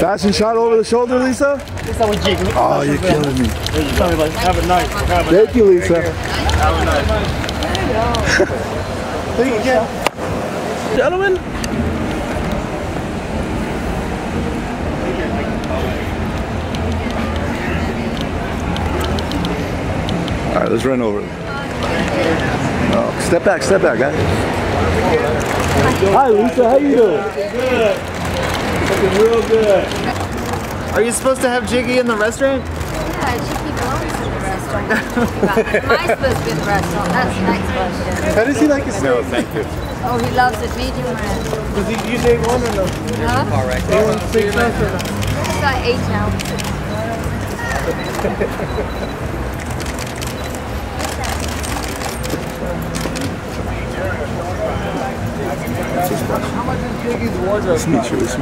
Fashion shot over the shoulder, Lisa? Oh, you're killing me. Have a night. Thank you, Lisa. Have a night. Thank you again. Gentlemen. All right, let's run over. Oh, step back, step back, guys. Hi, Lisa. How you doing? Good. Looking real good. Are you supposed to have Giggy in the restaurant? Yeah, Chicky belongs to the restaurant. Am I supposed to be in the restaurant? That's the next question. How does he like his steak? No, thank you. Oh, he loves it medium rare. Does he use A1 or no? Huh? A1 steak knife or no? It's like eight ounces. How much is Giggy's wardrobe? Let's meet you. Let's.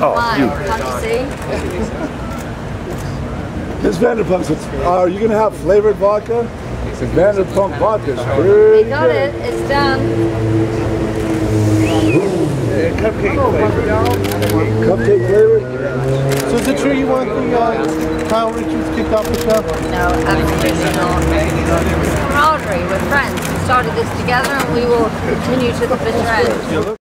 Why? you. Can't? This Vanderpump's, uh, are you going to have flavored vodka? The Vanderpump vodka is We pretty got good. it. It's done. Cupcake flavor. Cupcake flavor? So is it true you want the uh, Kyle Richards kicked off the show? No, absolutely not. It's camaraderie. We're friends. We started this together and we will continue to the bitter end.